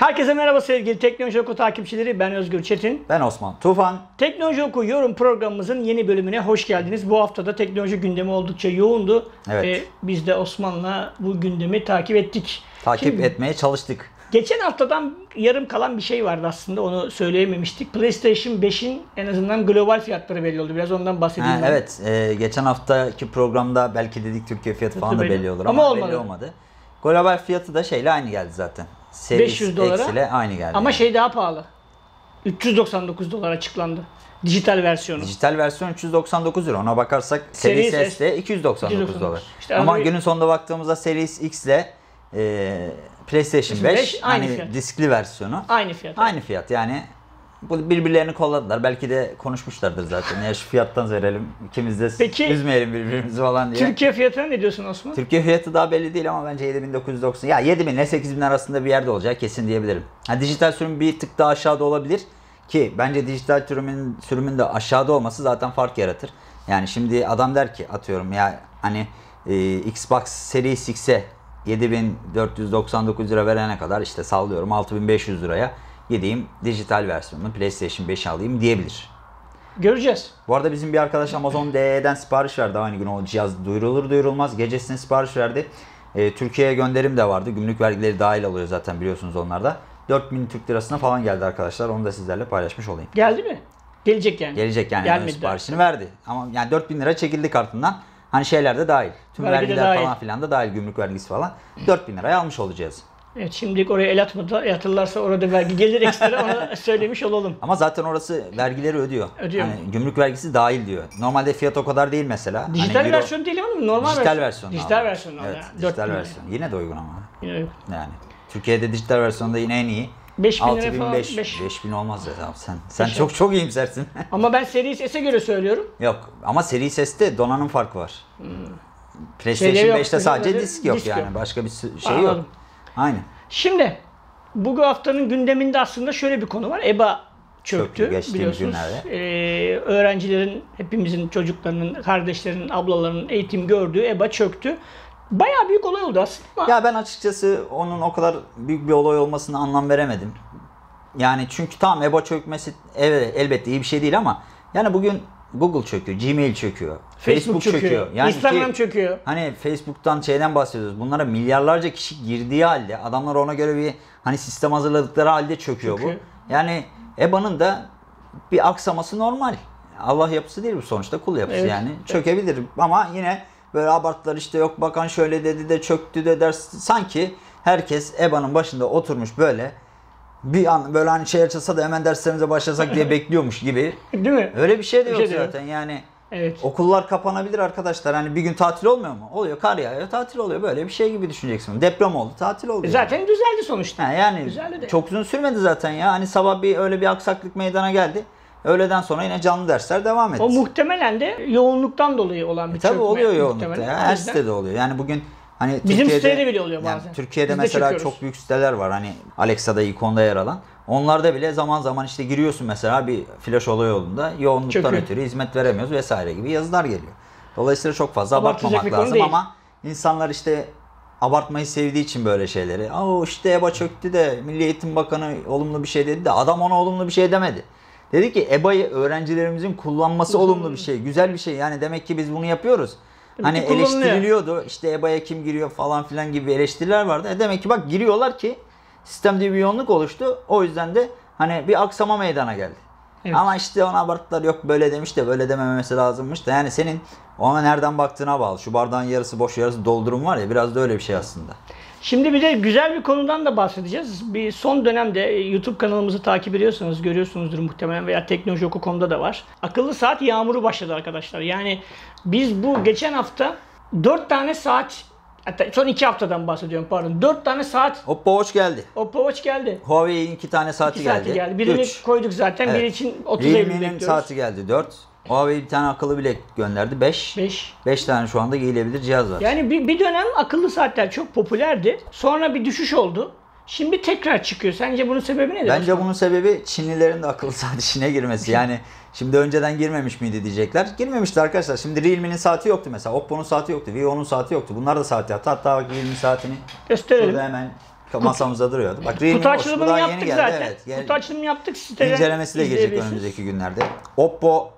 Herkese merhaba sevgili Teknoloji Oku takipçileri. Ben Özgür Çetin. Ben Osman Tufan. Teknoloji Oku yorum programımızın yeni bölümüne hoş geldiniz. Bu haftada teknoloji gündemi oldukça yoğundu. Evet. Ee, biz de Osman'la bu gündemi takip ettik. Takip Şimdi, etmeye çalıştık. Geçen haftadan yarım kalan bir şey vardı aslında onu söyleyememiştik. PlayStation 5'in en azından global fiyatları belli oldu. Biraz ondan bahsedeyim. Ha, ben. evet, e, geçen haftaki programda belki dedik Türkiye fiyatı falan da belli. belli olur Ama ama, olmadı. belli olmadı. Global fiyatı da şeyle aynı geldi zaten. Series 500 dolara. X ile aynı geldi. Ama yani. şey daha pahalı. 399 dolar açıklandı. Dijital versiyonu. Dijital versiyon 399 lira. Ona bakarsak Series Series S de 299 299. dolar. İşte Ama bir- günün sonunda baktığımızda Series X ile e, PlayStation 5, 5 aynı hani fiyat. diskli versiyonu Aynı fiyat. aynı fiyat. Yani birbirlerini kolladılar. Belki de konuşmuşlardır zaten. Ya şu fiyattan verelim. İkimiz de Peki- üzmeyelim birbirimizi falan diye. Türkiye fiyatına ne diyorsun Osman? Türkiye fiyatı daha belli değil ama bence 7990. Ya 7000 ile 8000 arasında bir yerde olacak kesin diyebilirim. Ha, dijital sürüm bir tık daha aşağıda olabilir ki bence dijital sürümün sürümün de aşağıda olması zaten fark yaratır. Yani şimdi adam der ki atıyorum ya hani e, Xbox Series X'e 7499 lira verene kadar işte sallıyorum 6500 liraya gideyim dijital versiyonunu PlayStation 5 alayım diyebilir. Göreceğiz. Bu arada bizim bir arkadaş Amazon DE'den sipariş verdi aynı gün o cihaz duyurulur duyurulmaz gecesine sipariş verdi. Ee, Türkiye'ye gönderim de vardı. Gümrük vergileri dahil oluyor zaten biliyorsunuz onlarda. 4000 Türk lirasına falan geldi arkadaşlar. Onu da sizlerle paylaşmış olayım. Geldi mi? Gelecek yani. Gelecek yani Gelmedi siparişini verdi. Ama yani 4000 lira çekildi kartından. Hani şeyler de dahil. Tüm Vergi vergiler dahil. falan filan da dahil. Gümrük vergisi falan. 4000 liraya almış olacağız. Evet şimdilik oraya el atmadı. El atırlarsa orada vergi gelir ekstra onu söylemiş olalım. Ama zaten orası vergileri ödüyor. Ödüyor? Hani gümrük vergisi dahil diyor. Normalde fiyat o kadar değil mesela. Hani Dijital euro- versiyon değil ama normal Dijital versiyon. Dijital versiyon. Evet, yani. dijital 4000 versiyon. Yine de uygun ama. Yine Yani Türkiye'de dijital versiyonda yine en iyi. 5000 lira falan. 6005 beş- 5000 olmaz ya abi sen. Sen Beş- çok çok iyimsersin. Ama ben Series S'e göre söylüyorum. yok ama seri seste donanım farkı var. Şeyleri PlayStation yok, 5'te sadece disk yok disk yani. yok. Başka bir şey Anladım. yok. Aynen. Şimdi bu haftanın gündeminde aslında şöyle bir konu var. EBA çöktü, biliyorsunuz. günlerde. Ee, öğrencilerin, hepimizin çocuklarının, kardeşlerinin, ablalarının eğitim gördüğü EBA çöktü. Bayağı büyük olay oldu aslında Ya ben açıkçası onun o kadar büyük bir olay olmasına anlam veremedim. Yani çünkü tamam EBA çökmesi evet elbette iyi bir şey değil ama yani bugün Google çöküyor, Gmail çöküyor, Facebook, çöküyor, Yani Instagram ki- çöküyor. Hani Facebook'tan şeyden bahsediyoruz. Bunlara milyarlarca kişi girdiği halde adamlar ona göre bir hani sistem hazırladıkları halde çöküyor, Çöküyor. bu. Yani EBA'nın da bir aksaması normal. Allah yapısı değil bu sonuçta kul yapısı Evet. yani. Çökebilir ama yine böyle abarttılar işte yok bakan şöyle dedi de çöktü de der. Sanki herkes EBA'nın başında oturmuş böyle bir an böyle hani şey açılsa da hemen derslerimize başlasak diye bekliyormuş gibi. Değil mi? Öyle bir şey de Bir yok şey zaten yani. Evet. Okullar kapanabilir arkadaşlar. Hani bir gün tatil olmuyor mu? Oluyor. Kar yağıyor, tatil oluyor. Böyle bir şey gibi düşüneceksin. Deprem oldu, tatil oldu. yani. Zaten düzeldi sonuçta. Ha, yani Güzeldi de. çok uzun sürmedi zaten ya. Hani sabah bir öyle bir aksaklık meydana geldi. Öğleden sonra yine canlı dersler devam etti. O muhtemelen de yoğunluktan dolayı olan bir E Tabii oluyor yoğunlukta ya. Her sitede oluyor. Yani bugün hani Bizim Türkiye'de, sitede bile oluyor yani bazen. Türkiye'de Biz mesela çok büyük siteler var. Hani Alexa'da, ikonda yer alan. Onlarda bile zaman zaman işte giriyorsun mesela bir flash olay olduğunda yoğunluktan Çöküyor. ötürü hizmet veremiyoruz vesaire gibi yazılar geliyor. Dolayısıyla çok fazla abartmamak lazım değil. ama insanlar işte abartmayı sevdiği için böyle şeyleri. Aa işte EBA çöktü de Milli Eğitim Bakanı olumlu bir şey dedi de adam ona olumlu bir şey demedi. Dedi ki EBA'yı öğrencilerimizin kullanması olumlu bir şey, güzel bir şey. Yani demek ki biz bunu yapıyoruz. Hani eleştiriliyordu. İşte EBA'ya kim giriyor falan filan gibi eleştiriler vardı. E demek ki bak giriyorlar ki sistemde bir yoğunluk oluştu. O yüzden de hani bir aksama meydana geldi. Evet. Ama işte ona abarttılar yok böyle demiş de böyle dememesi lazımmış da yani senin ona nereden baktığına bağlı. Şu bardağın yarısı boş yarısı doldurum var ya biraz da öyle bir şey aslında. Şimdi bir de güzel bir konudan da bahsedeceğiz. Bir son dönemde e, YouTube kanalımızı takip ediyorsanız görüyorsunuzdur muhtemelen veya teknoloji.com'da da var. Akıllı saat yağmuru başladı arkadaşlar. Yani biz bu geçen hafta 4 tane saat hatta son 2 haftadan bahsediyorum pardon. 4 tane saat Hoppa hoş geldi. Oppo Watch geldi. Huawei'in iki tane saati 2 geldi. saati geldi. Birini Üç. koyduk zaten. Biri Evet. için 30 Eylül bekliyoruz. saati geldi 4. Huawei bir tane akıllı bilek gönderdi 5. 5. 5 tane şu anda giyilebilir cihaz var. Yani bir, bir dönem akıllı saatler çok popülerdi. Sonra bir düşüş oldu. Şimdi tekrar çıkıyor. Sence bunun sebebi nedir? Bence bunun sebebi Çinlilerin de akıllı saat işine girmesi. Yani şimdi önceden girmemiş miydi diyecekler. Girmemişti arkadaşlar. Şimdi Realme'nin saati yoktu mesela. Oppo'nun saati yoktu. Vivo'nun saati yoktu. Bunlar da saat yaptı. Hatta Realme saatini gösterelim. şurada hemen masamızda duruyordu. Bak Realme Kutu açılımını daha yeni yaptık geldi. zaten. Evet. Kutu açılımını yaptık. Siteden İncelemesi de gelecek önümüzdeki günlerde. Oppo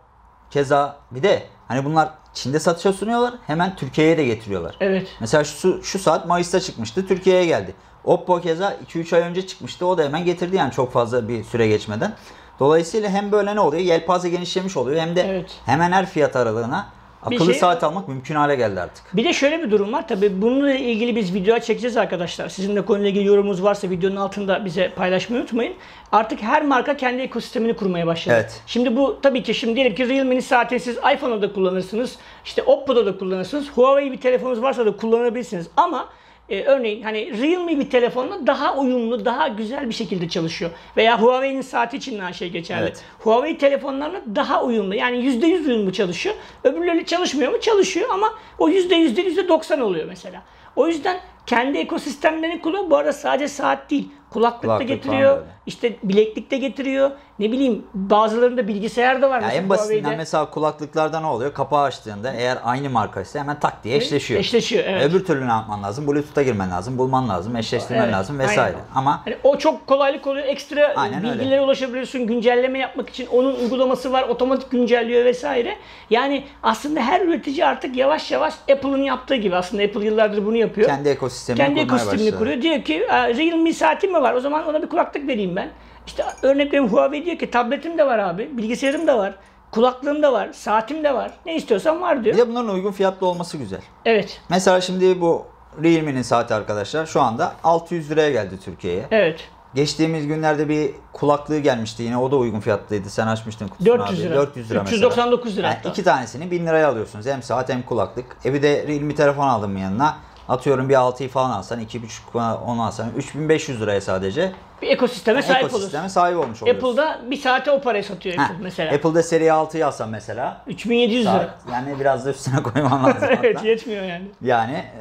keza bir de hani bunlar Çin'de satışa sunuyorlar. Hemen Türkiye'ye de getiriyorlar. Evet. Mesela şu, şu saat Mayıs'ta çıkmıştı. Türkiye'ye geldi. Oppo keza 2-3 ay önce çıkmıştı. O da hemen getirdi yani çok fazla bir süre geçmeden. Dolayısıyla hem böyle ne oluyor? Yelpaze genişlemiş oluyor hem de Evet. hemen her fiyat aralığına Bir akıllı şey- saat almak mümkün hale geldi artık. Bir de şöyle bir durum var. Tabii bununla ilgili biz video çekeceğiz arkadaşlar. Sizin de konuyla ilgili yorumunuz varsa videonun altında bize paylaşmayı unutmayın. Artık her marka kendi ekosistemini kurmaya başladı. Evet. Şimdi bu tabii ki şimdi diyelim ki Realme'nin saatini siz iPhone'da da kullanırsınız. İşte Oppo'da da kullanırsınız. Huawei bir telefonunuz varsa da kullanabilirsiniz. Ama e, örneğin hani Realme bir telefonla daha uyumlu, daha güzel bir şekilde çalışıyor. Veya Huawei'nin saati için de aynı şey geçerli. Evet. Huawei telefonlarla daha uyumlu. Yani %100 uyumlu çalışıyor. Öbürleri çalışmıyor mu? Çalışıyor ama o %100 değil %90 oluyor mesela. O yüzden kendi ekosistemlerini kullanıyor. Bu arada sadece saat değil. Kulaklık, Kulaklık getiriyor. da öyle. İşte bileklik de getiriyor. Ne bileyim bazılarında bilgisayar da var. Ya en basitinden Huawei'de. mesela kulaklıklarda ne oluyor? Kapağı açtığında eğer aynı markaysa hemen tak diye eşleşiyor. Eşleşiyor evet. Öbür türlü ne yapman lazım? Bluetooth'a girmen lazım, bulman lazım, eşleştirmen Evet, lazım vesaire. aynen. Ama Hani o çok kolaylık oluyor. Ekstra Aynen öyle. bilgilere ulaşabiliyorsun. Güncelleme yapmak için onun uygulaması var. Otomatik güncelliyor vesaire. Yani aslında her üretici artık yavaş yavaş Apple'ın yaptığı gibi aslında Apple yıllardır bunu yapıyor. kendi ekosistemini Kendi ekosistemini kuruyor. Diyor ki "Aa, Realme saatim mi var? O zaman ona bir kulaklık vereyim ben. İşte örnek veriyorum Huawei diyor ki tabletim de var abi. Bilgisayarım da var. Kulaklığım da var. Saatim de var. Ne istiyorsan var diyor. Bir de bunların uygun fiyatlı olması güzel. Evet. Mesela şimdi bu Realme'nin saati arkadaşlar şu anda 600 liraya geldi Türkiye'ye. Evet. Geçtiğimiz günlerde bir kulaklığı gelmişti yine o da uygun fiyatlıydı. Sen açmıştın kutusunu 400 abi. lira. 400 lira mesela. 399 lira Yani hatta. iki tanesini 1000 liraya alıyorsunuz. Hem saat hem kulaklık. E bir de Realme telefon aldım yanına. Atıyorum bir 6'yı falan alsan 2.5 onu alsan 3500 liraya sadece Bir ekosisteme sahip olursun. ekosisteme sahip olmuş oluyorsun. Apple'da bir saate o parayı satıyor Apple mesela. Apple'da seri 6'yı alsan mesela 3700 lira. yani biraz da üstüne koyman lazım. evet yetmiyor yani. Yani e,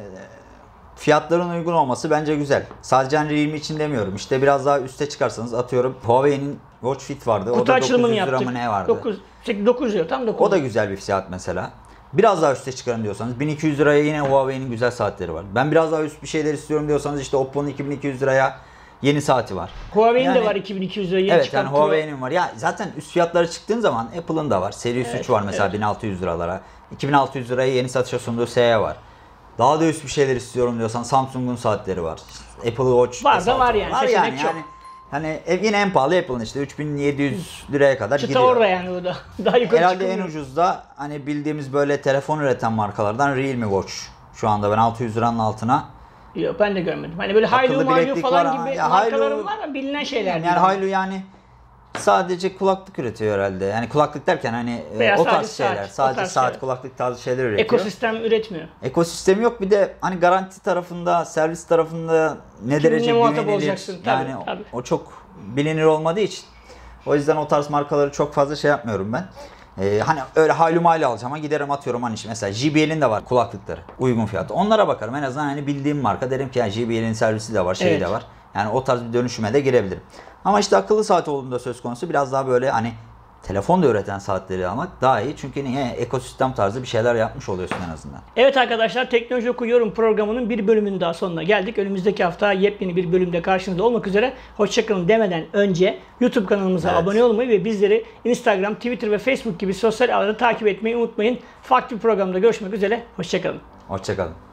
fiyatların uygun olması bence güzel. Sadece hani Realme için demiyorum. İşte biraz daha üste çıkarsanız atıyorum Huawei'nin Watch Fit vardı. o Kutu da açılımını 900 lira yaptık. mı ne vardı? 9, 9 lira tam 9. O da güzel bir fiyat mesela. Biraz daha üste çıkarın diyorsanız 1200 liraya yine Huawei'nin güzel saatleri var. Ben biraz daha üst bir şeyler istiyorum diyorsanız işte Oppo'nun 2200 liraya yeni saati var. Huawei'nin de Yani- var 2200 lira yeni Evet çıkan yani. Huawei'nin var. Ya zaten üst fiyatlara çıktığın zaman Apple'ın da var. Series 3 var mesela 1600 liralara. 2600 liraya yeni satışa sunduğu SE var. Daha da üst bir şeyler istiyorum diyorsan Samsung'un saatleri var. Apple Watch Var da S6 var yani, Var yani. çok. yani hani yine en pahalı Apple'ın işte 3700 liraya kadar Çıta gidiyor. orada yani o da. Daha yukarı Herhalde en çıkmıyor. ucuz da hani bildiğimiz böyle telefon üreten markalardan Realme Watch. Şu anda ben 600 liranın altına. Yok ben de görmedim. Hani böyle Mailu bileklik falan var gibi ya markalarım Hailu- var ama bilinen şeyler Yani değil. Hailu yani sadece kulaklık üretiyor herhalde. Yani kulaklık derken hani e, Veya o tarz şeyler. Sadece tarz saat, şeyler. kulaklık tarzı şeyler üretiyor. Ekosistem üretmiyor. Ekosistemi yok. Bir de hani garanti tarafında, servis tarafında ne Kiminle derece güvenilir. olacaksın? Tabii, yani o- o çok bilinir olmadığı için. O yüzden o tarz markaları çok fazla şey yapmıyorum ben. Ee, hani öyle haylu maylı alacağım ama giderim atıyorum hani işte mesela JBL'in de var kulaklıkları uygun fiyatı. Onlara bakarım en azından hani bildiğim marka derim ki ya JBL'in servisi de var şeyi Evet. de var. Yani o tarz bir dönüşüme de girebilirim. Ama işte akıllı saat olduğunda söz konusu biraz daha böyle hani telefon da üreten saatleri almak daha iyi. Çünkü niye ekosistem tarzı bir şeyler yapmış oluyorsun en azından. Evet arkadaşlar Teknoloji Oku Yorum programının bir bölümünün daha sonuna geldik. Önümüzdeki hafta yepyeni bir bölümde karşınızda olmak üzere. Hoşçakalın demeden önce YouTube kanalımıza Evet. abone olmayı ve bizleri Instagram, Twitter ve Facebook gibi sosyal ağları takip etmeyi unutmayın. Farklı bir programda görüşmek üzere. Hoşçakalın. Hoşçakalın.